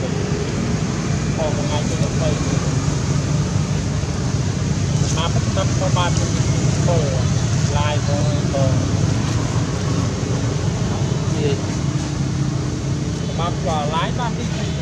ទៅអស់ថ្ងៃទៅ20មកបន្ទប់ក៏បានពលឡាយទៅទៅនិយាយមកក៏ឡាយបានទី